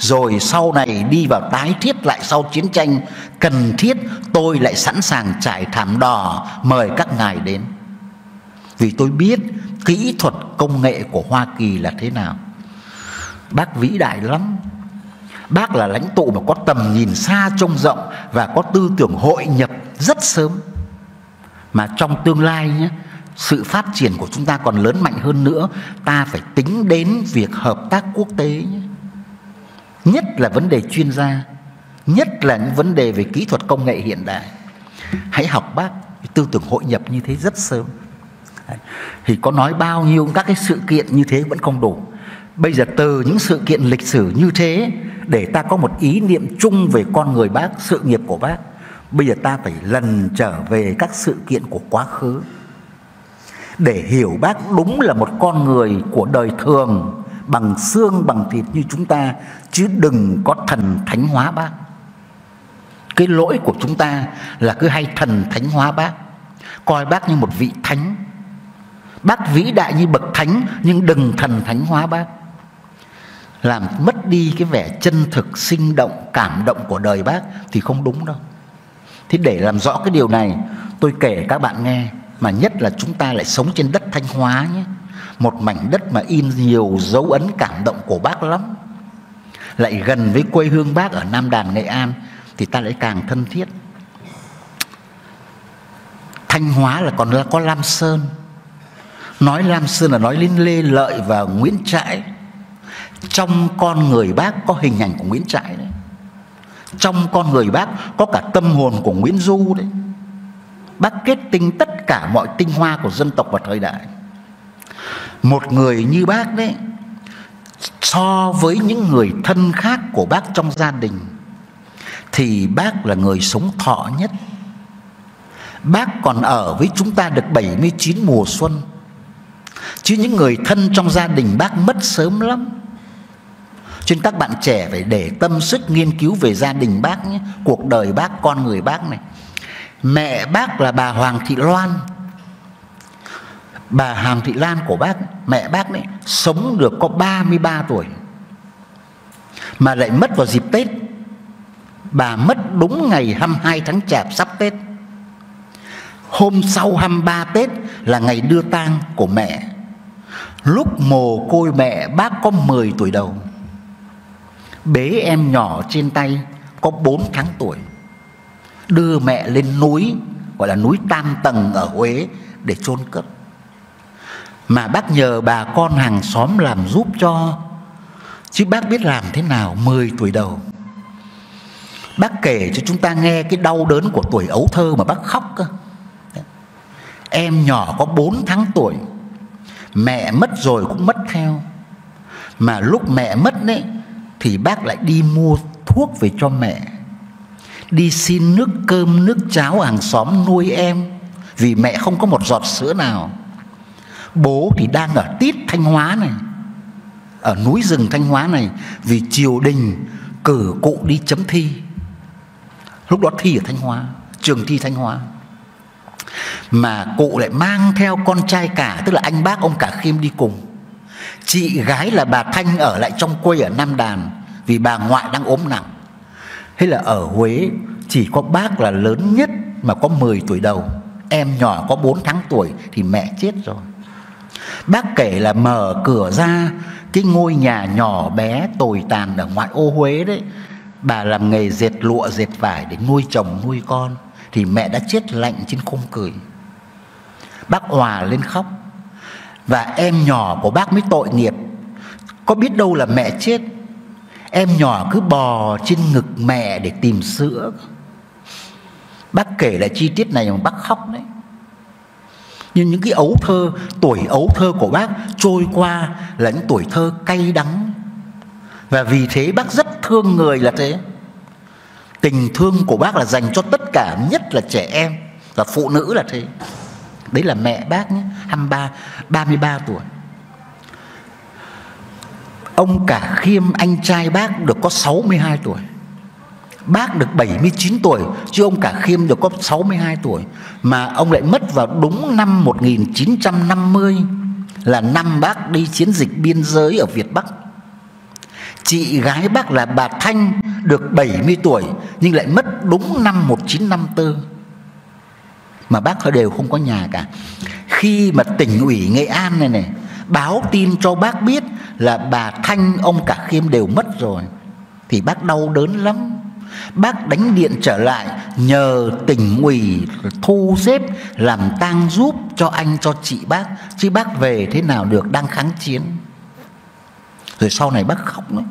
Rồi sau này đi vào tái thiết lại sau chiến tranh, Cần thiết tôi lại sẵn sàng trải thảm đỏ Mời các ngài đến. Vì tôi biết kỹ thuật công nghệ của Hoa Kỳ là thế nào. Bác vĩ đại lắm. Bác là lãnh tụ mà có tầm nhìn xa trông rộng Và có tư tưởng hội nhập rất sớm. Mà trong tương lai nhé, sự phát triển của chúng ta còn lớn mạnh hơn nữa, ta phải tính đến việc hợp tác quốc tế nhé nhất là vấn đề chuyên gia, nhất là những vấn đề về kỹ thuật công nghệ hiện đại. Hãy học bác, tư tưởng hội nhập như thế rất sớm. Thì có nói bao nhiêu các cái sự kiện như thế vẫn không đủ. Bây giờ từ những sự kiện lịch sử như thế, để ta có một ý niệm chung về con người bác, sự nghiệp của bác, bây giờ ta phải lần trở về các sự kiện của quá khứ. Để hiểu bác đúng là một con người của đời thường, bằng xương, bằng thịt như chúng ta chứ đừng có thần thánh hóa bác. Cái lỗi của chúng ta là cứ hay thần thánh hóa bác. Coi bác như một vị thánh. Bác vĩ đại như bậc thánh, nhưng đừng thần thánh hóa bác. Làm mất đi cái vẻ chân thực, sinh động, cảm động của đời bác thì không đúng đâu. Thế để làm rõ cái điều này, tôi kể các bạn nghe, mà nhất là chúng ta lại sống trên đất Thanh Hóa nhé. Một mảnh đất mà in nhiều dấu ấn cảm động của bác lắm lại gần với quê hương bác ở Nam Đàn, Nghệ An, thì ta lại càng thân thiết. Thanh Hóa là còn là có Lam Sơn. Nói Lam Sơn là nói đến Lê Lợi và Nguyễn Trãi. Trong con người bác có hình ảnh của Nguyễn Trãi đấy. Trong con người bác có cả tâm hồn của Nguyễn Du đấy. Bác kết tinh tất cả mọi tinh hoa của dân tộc và thời đại. Một người như bác đấy So với những người thân khác của bác trong gia đình Thì bác là người sống thọ nhất. Bác còn ở với chúng ta được 79 mùa xuân. Chứ những người thân trong gia đình bác mất sớm lắm. Cho nên các bạn trẻ phải để tâm sức nghiên cứu về gia đình bác nhé Cuộc đời bác, con người bác này. Mẹ bác là bà Hoàng Thị Loan. Bà hàng Thị Lan của bác, Mẹ bác ấy sống được có 33 tuổi. Mà lại mất vào dịp Tết. Bà mất đúng ngày 22 tháng Chạp sắp Tết. Hôm sau 23 Tết là ngày đưa tang của mẹ. Lúc mồ côi mẹ, bác có 10 tuổi đầu. Bế em nhỏ trên tay có 4 tháng tuổi. Đưa mẹ lên núi, gọi là núi Tam Tầng ở Huế, để chôn cất mà bác nhờ bà con hàng xóm làm giúp cho. Chứ bác biết làm thế nào 10 tuổi đầu. Bác kể cho chúng ta nghe cái đau đớn của tuổi ấu thơ mà bác khóc cơ. Em nhỏ có 4 tháng tuổi. Mẹ mất rồi cũng mất theo. Mà lúc mẹ mất đấy thì bác lại đi mua thuốc về cho mẹ. Đi xin nước cơm, nước cháo hàng xóm nuôi em. Vì mẹ không có một giọt sữa nào bố thì đang ở tít, thanh hóa này. Ở núi rừng thanh hóa này, vì triều đình cử cụ đi chấm thi. Lúc đó thi ở thanh hóa, trường thi thanh hóa. Mà cụ lại mang theo con trai cả, tức là anh bác ông cả khiêm đi cùng. Chị gái là bà thanh ở lại trong quê ở nam đàn, vì bà ngoại đang ốm nặng. Thế là ở huế, chỉ có bác là lớn nhất mà có 10 tuổi đầu. Em nhỏ có 4 tháng tuổi thì mẹ chết rồi bác kể là mở cửa ra, cái ngôi nhà nhỏ bé tồi tàn ở ngoại ô huế đấy, bà làm nghề dệt lụa, dệt vải để nuôi chồng, nuôi con, thì mẹ đã chết lạnh trên khung cười. Bác hòa lên khóc, và em nhỏ của bác mới tội nghiệp. Có biết đâu là mẹ chết, em nhỏ cứ bò trên ngực mẹ để tìm sữa. Bác kể lại chi tiết này mà bác khóc đấy nhưng những cái ấu thơ, tuổi ấu thơ của bác trôi qua là những tuổi thơ cay đắng. Và vì thế bác rất thương người là thế. Tình thương của bác là dành cho tất cả, nhất là trẻ em và phụ nữ là thế. Đấy là mẹ bác nhé 23 33 tuổi. Ông cả khiêm, anh trai bác được có 62 tuổi. Bác được 79 tuổi, Chứ ông cả khiêm được có 62 tuổi. Mà ông lại mất vào đúng năm 1950 Là năm bác đi chiến dịch biên giới ở Việt Bắc. Chị gái bác là bà Thanh được 70 tuổi, Nhưng lại mất đúng năm 1954 Mà bác đều không có nhà cả. Khi mà tỉnh ủy Nghệ An này này, Báo tin cho bác biết là bà Thanh, ông cả khiêm đều mất rồi, Thì bác đau đớn lắm. Bác đánh điện trở lại, nhờ tỉnh ủy thu xếp làm tang giúp cho anh, cho chị bác. Chứ bác về thế nào được, đang kháng chiến. Rồi sau này bác khóc nữa.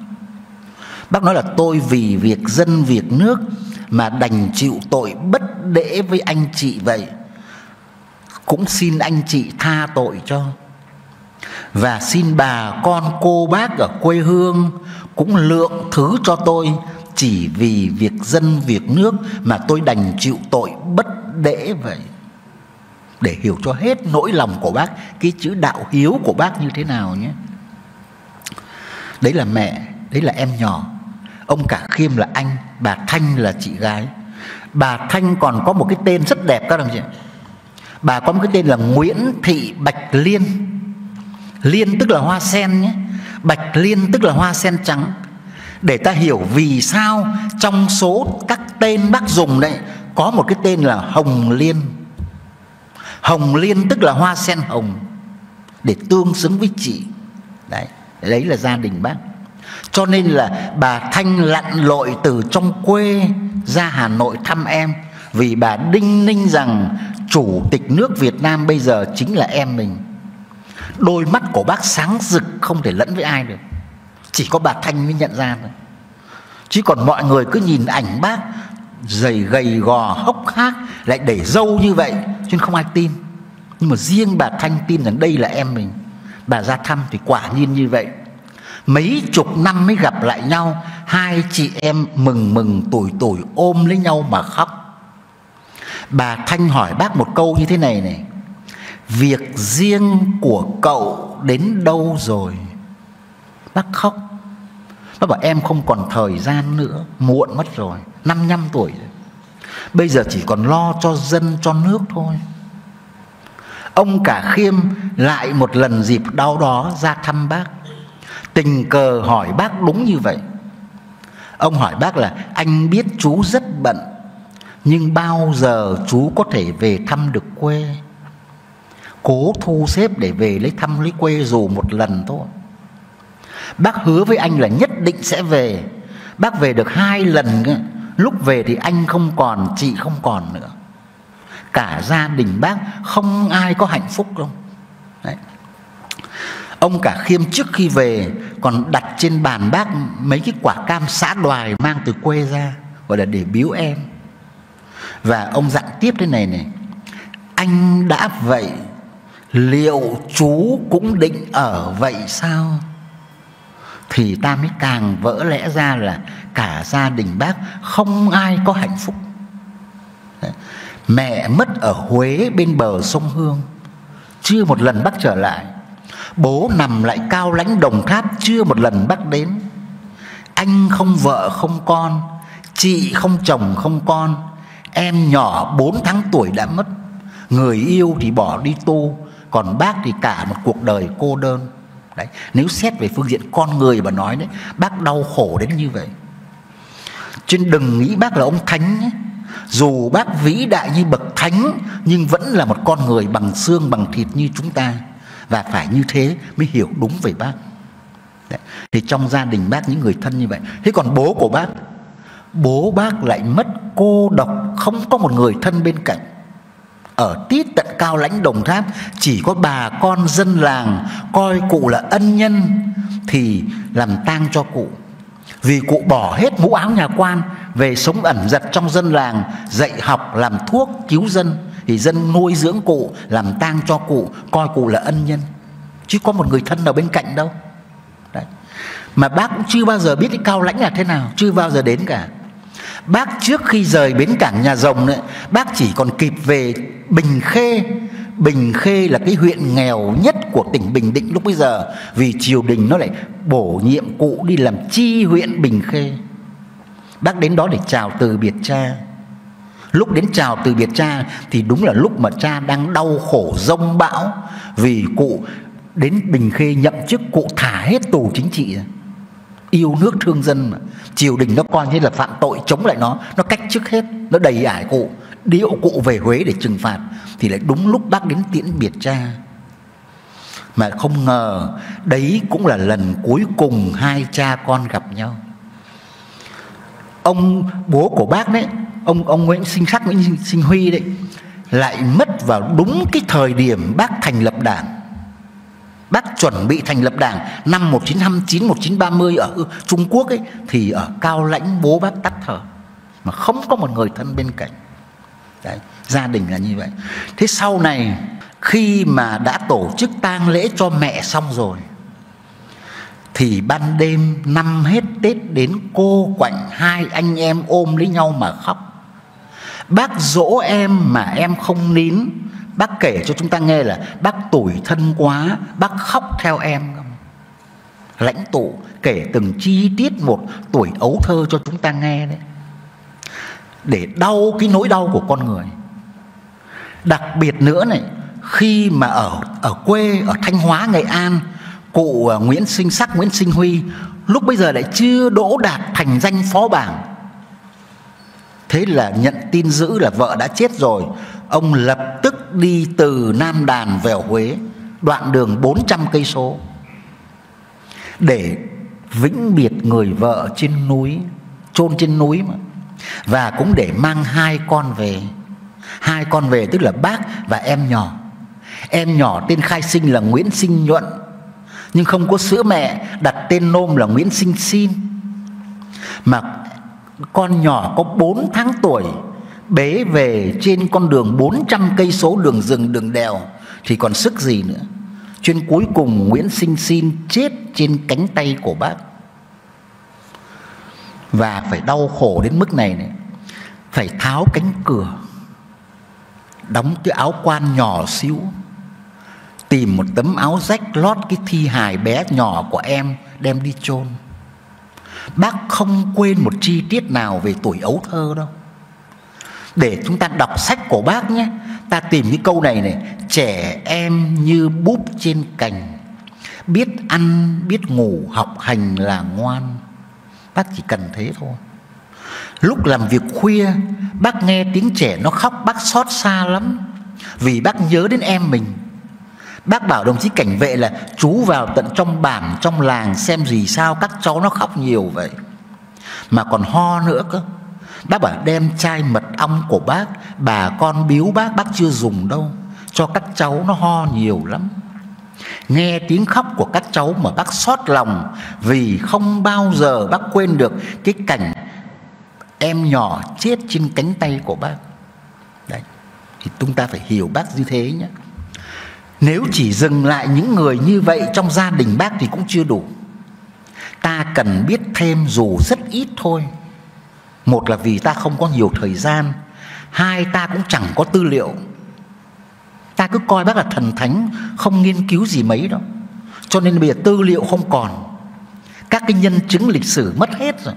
Bác nói là tôi vì việc dân, việc nước mà đành chịu tội bất đễ với anh chị vậy. Cũng xin anh chị tha tội cho. Và xin bà con, cô bác ở quê hương cũng lượng thứ cho tôi chỉ vì việc dân, việc nước mà tôi đành chịu tội bất đễ vậy. Để hiểu cho hết nỗi lòng của bác, cái chữ đạo hiếu của bác như thế nào nhé. Đấy là mẹ, đấy là em nhỏ. Ông cả khiêm là anh, bà thanh là chị gái. Bà thanh còn có một cái tên rất đẹp các đồng chí bà có một cái tên là nguyễn thị bạch liên. Liên tức là hoa sen nhé. Bạch liên tức là hoa sen trắng để ta hiểu vì sao trong số các tên bác dùng đấy, có một cái tên là hồng liên. Hồng liên tức là hoa sen hồng, để tương xứng với chị. Đấy đấy là gia đình bác. Cho nên là bà thanh lặn lội từ trong quê ra hà nội thăm em, vì bà đinh ninh rằng chủ tịch nước việt nam bây giờ chính là em mình. Đôi mắt của bác sáng rực, không thể lẫn với ai được chỉ có bà thanh mới nhận ra thôi. Chứ còn mọi người cứ nhìn ảnh bác dày gầy gò, hốc hác, lại để dâu như vậy, chứ nên không ai tin. Nhưng mà riêng bà thanh tin rằng đây là em mình. Bà ra thăm thì quả nhiên như vậy. Mấy chục năm mới gặp lại nhau, hai chị em mừng mừng tuổi tuổi ôm lấy nhau mà khóc. Bà thanh hỏi bác một câu như thế này này. Việc riêng của cậu đến đâu rồi? Bác khóc. Bác bảo, em không còn thời gian nữa, muộn mất rồi, năm năm tuổi rồi. Bây giờ chỉ còn lo cho dân, cho nước thôi. Ông cả khiêm lại một lần dịp đau đó ra thăm bác. Tình cờ hỏi bác đúng như vậy. Ông hỏi bác là, anh biết chú rất bận, nhưng bao giờ chú có thể về thăm được quê? Cố thu xếp để về lấy thăm lấy quê dù một lần thôi. Bác hứa với anh là nhất định sẽ về Bác về được hai lần Lúc về thì anh không còn Chị không còn nữa Cả gia đình bác Không ai có hạnh phúc đâu Đấy. Ông cả khiêm trước khi về còn đặt trên bàn bác mấy cái quả cam xã đoài mang từ quê ra gọi là để biếu em. Và ông dặn tiếp thế này này, anh đã vậy liệu chú cũng định ở vậy sao? Thì ta mới càng vỡ lẽ ra là cả gia đình bác không ai có hạnh phúc. Mẹ mất ở Huế bên bờ sông Hương. Chưa một lần bác trở lại. Bố nằm lại cao lãnh đồng tháp, Chưa một lần bác đến. Anh không vợ không con, Chị không chồng không con, Em nhỏ 4 tháng tuổi đã mất. Người yêu thì bỏ đi tu Còn bác thì cả một cuộc đời cô đơn đấy, Nếu xét về phương diện con người mà nói đấy, Bác đau khổ đến như vậy. Chứ đừng nghĩ bác là ông thánh nhé. Dù bác vĩ đại như bậc thánh, nhưng vẫn là một con người bằng xương, bằng thịt như chúng ta. Và phải như thế mới hiểu đúng về bác. Đấy. thì trong gia đình bác những người thân như vậy. Thế còn bố của bác? Bố bác lại mất cô độc, không có một người thân bên cạnh ở tít tận cao lãnh đồng tháp, chỉ có bà con dân làng coi cụ là ân nhân thì làm tang cho cụ. Vì cụ bỏ hết mũ áo nhà quan về sống ẩn giật trong dân làng, dạy học, làm thuốc cứu dân, thì dân nuôi dưỡng cụ, làm tang cho cụ, coi cụ là ân nhân. Chứ có một người thân nào bên cạnh đâu. Đấy. mà bác cũng chưa bao giờ biết cái cao lãnh là thế nào, chưa bao giờ đến cả bác trước khi rời bến cảng nhà rồng nữa bác chỉ còn kịp về bình khê. Bình Khê là cái huyện nghèo nhất của tỉnh Bình Định lúc bây giờ, Vì triều đình nó lại bổ nhiệm cụ đi làm chi huyện Bình Khê. Bác đến đó để chào từ biệt cha. Lúc đến chào từ biệt cha Thì đúng là lúc mà cha đang đau khổ rông bão, Vì cụ đến Bình Khê nhậm chức cụ thả hết tù chính trị Yêu nước thương dân mà. Triều đình nó coi như là phạm tội chống lại nó. Nó cách chức hết Nó đầy ải cụ. Điệu cụ về Huế để trừng phạt. Thì lại đúng lúc bác đến tiễn biệt cha. Mà không ngờ Đấy cũng là lần cuối cùng Hai cha con gặp nhau. Ông bố của bác đấy ông ông Nguyễn Sinh Sắc Nguyễn Sinh, Sinh Huy đấy lại mất vào đúng cái thời điểm bác thành lập đảng. Bác chuẩn bị thành lập đảng năm 1929 1930 ở Trung Quốc ấy thì ở Cao Lãnh bố bác tắt thở mà không có một người thân bên cạnh. Đấy, gia đình là như vậy. Thế sau này khi mà đã tổ chức tang lễ cho mẹ xong rồi thì ban đêm năm hết Tết đến cô quạnh hai anh em ôm lấy nhau mà khóc. Bác dỗ em mà em không nín. Bác kể cho chúng ta nghe là bác tủi thân quá, bác khóc theo em không? Lãnh tụ kể từng chi tiết một tuổi ấu thơ cho chúng ta nghe đấy. Để đau cái nỗi đau của con người. Đặc biệt nữa này, khi mà ở ở quê ở Thanh Hóa Nghệ An cụ à, Nguyễn Sinh Sắc Nguyễn Sinh Huy lúc bây giờ lại chưa đỗ đạt thành danh phó bảng thế là nhận tin dữ là vợ đã chết rồi ông lập tức đi từ Nam Đàn về Huế, đoạn đường 400 cây số, để vĩnh biệt người vợ trên núi, chôn trên núi mà. Và cũng để mang hai con về. Hai con về tức là bác và em nhỏ. Em nhỏ tên khai sinh là Nguyễn Sinh Nhuận, nhưng không có sữa mẹ, đặt tên nôm là Nguyễn Sinh Xin. Mà con nhỏ có 4 tháng tuổi bế về trên con đường 400 cây số đường rừng, đường đèo, thì còn sức gì nữa? Chuyên cuối cùng Nguyễn Sinh Xin chết trên cánh tay của bác. Và phải đau khổ đến mức này này, phải tháo cánh cửa, đóng cái áo quan nhỏ xíu, tìm một tấm áo rách lót cái thi hài bé nhỏ của em đem đi chôn. Bác không quên một chi tiết nào về tuổi ấu thơ đâu để chúng ta đọc sách của bác nhé. Ta tìm cái câu này này, trẻ em như búp trên cành, biết ăn, biết ngủ, học hành là ngoan. Bác chỉ cần thế thôi. Lúc làm việc khuya, bác nghe tiếng trẻ nó khóc, bác xót xa lắm. Vì bác nhớ đến em mình. Bác bảo đồng chí cảnh vệ là chú vào tận trong bản, trong làng xem gì sao các cháu nó khóc nhiều vậy. Mà còn ho nữa cơ. Bác bảo đem chai mật ong của bác, bà con biếu bác, bác chưa dùng đâu. Cho các cháu nó ho nhiều lắm. Nghe tiếng khóc của các cháu mà bác xót lòng Vì không bao giờ bác quên được cái cảnh Em nhỏ chết trên cánh tay của bác Đấy Thì chúng ta phải hiểu bác như thế nhé Nếu chỉ dừng lại những người như vậy trong gia đình bác thì cũng chưa đủ Ta cần biết thêm dù rất ít thôi một là vì ta không có nhiều thời gian, Hai ta cũng chẳng có tư liệu. Ta cứ coi bác là thần thánh, Không nghiên cứu gì mấy đâu. Cho nên bây giờ tư liệu không còn. Các cái nhân chứng lịch sử mất hết rồi.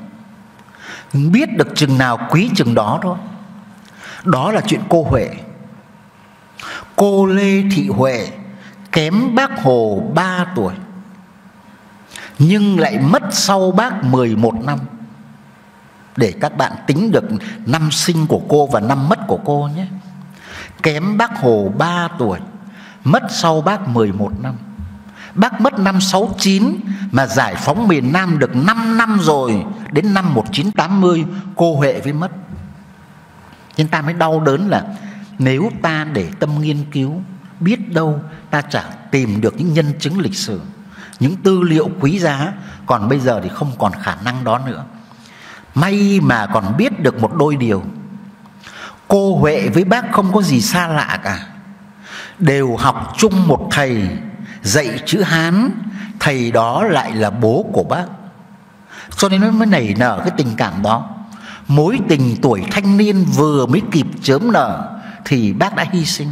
Biết được chừng nào quý chừng đó thôi. Đó là chuyện cô Huệ. Cô Lê Thị Huệ Kém bác Hồ 3 tuổi, Nhưng lại mất sau bác 11 năm. Để các bạn tính được năm sinh của cô và năm mất của cô nhé. Kém bác Hồ 3 tuổi, Mất sau bác 11 năm. Bác mất năm 69 Mà giải phóng miền Nam được 5 năm rồi, Đến năm 1980 Cô Huệ mới mất. Nên ta mới đau đớn là Nếu ta để tâm nghiên cứu, Biết đâu ta chả tìm được những nhân chứng lịch sử, Những tư liệu quý giá, Còn bây giờ thì không còn khả năng đó nữa. May mà còn biết được một đôi điều. Cô Huệ với bác không có gì xa lạ cả. Đều học chung một thầy, Dạy chữ Hán, Thầy đó lại là bố của bác. Cho nên nó mới nảy nở cái tình cảm đó. Mối tình tuổi thanh niên vừa mới kịp chớm nở Thì bác đã hy sinh.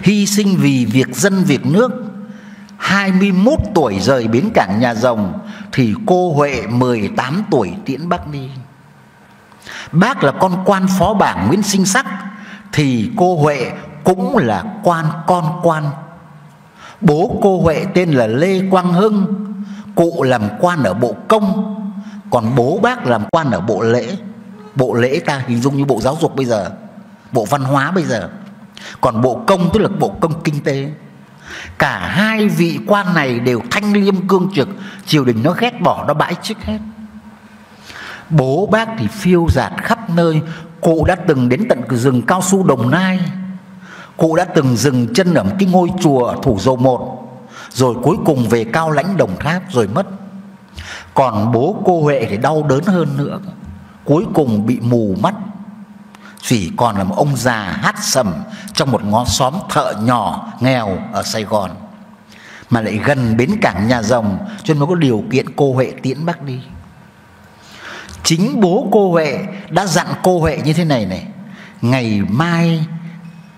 Hy sinh vì việc dân việc nước. 21 tuổi rời bến cảng nhà rồng thì cô Huệ 18 tuổi tiễn bác đi. Bác là con quan phó bảng Nguyễn Sinh Sắc, Thì cô Huệ cũng là quan con quan. Bố cô Huệ tên là Lê Quang Hưng, Cụ làm quan ở bộ công, Còn bố bác làm quan ở bộ lễ. Bộ lễ ta hình dung như bộ giáo dục bây giờ, Bộ văn hóa bây giờ. Còn bộ công tức là bộ công kinh tế. Cả hai vị quan này đều thanh liêm cương trực, Triều đình nó ghét bỏ, nó bãi chức hết. Bố bác thì phiêu dạt khắp nơi, Cụ đã từng đến tận rừng cao su Đồng Nai. Cụ đã từng dừng chân ở cái ngôi chùa Thủ Dầu Một, Rồi cuối cùng về Cao Lãnh Đồng Tháp rồi mất. Còn bố cô Huệ thì đau đớn hơn nữa, Cuối cùng bị mù mắt. Chỉ còn là một ông già hát sầm Trong một ngõ xóm thợ nhỏ nghèo ở Sài Gòn. Mà lại gần bến cảng nhà rồng Cho nên mới có điều kiện cô Huệ tiễn bác đi. Chính bố cô Huệ đã dặn cô Huệ như thế này này Ngày mai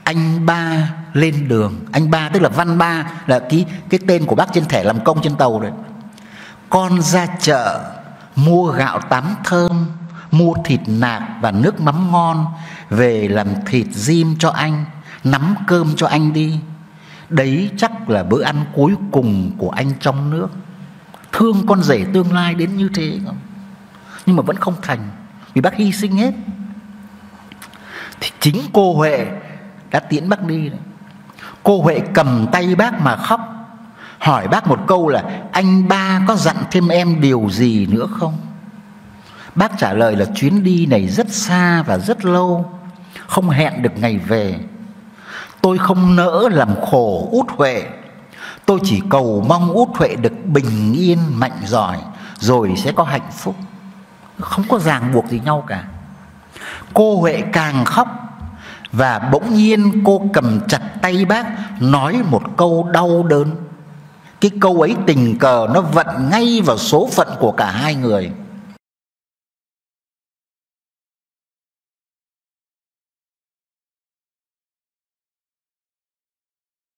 anh ba lên đường. Anh ba tức là Văn Ba Là cái, cái tên của bác trên thẻ làm công trên tàu đấy Con ra chợ Mua gạo tám thơm Mua thịt nạc và nước mắm ngon về làm thịt diêm cho anh, Nắm cơm cho anh đi. Đấy chắc là bữa ăn cuối cùng của anh trong nước. Thương con rể tương lai đến như thế không nhưng mà vẫn không thành, vì bác hy sinh hết. Thì chính cô huệ đã tiễn bác đi đấy. cô huệ cầm tay bác mà khóc, hỏi bác một câu là, anh ba có dặn thêm em điều gì nữa không? Bác trả lời là, chuyến đi này rất xa và rất lâu không hẹn được ngày về. Tôi không nỡ làm khổ út huệ. Tôi chỉ cầu mong út huệ được bình yên mạnh giỏi, rồi sẽ có hạnh phúc. Không có ràng buộc gì nhau cả. Cô huệ càng khóc, và bỗng nhiên cô cầm chặt tay bác, nói một câu đau đớn. Cái câu ấy tình cờ nó vận ngay vào số phận của cả hai người.